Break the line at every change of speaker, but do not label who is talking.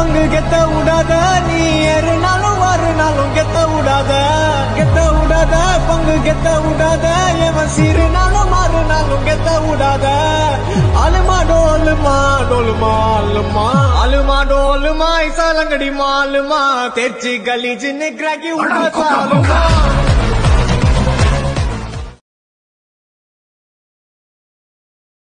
பங்கு கெத்த விடாத நீ ஏறுனாலும் வாருனாலும் கெத்த விடாத கெத்த விடாத பங்கு கெத்த விடாத எவன் சீருனாலும் மாறுனாலும் கெத்த விடாத. அலுமா டோலுமா டோலுமா அலுமா அலுமா டோலுமா இசாலங்கடி மாலுமா தேர்ச்சி கலிஜின்னு கிராக்கி விடா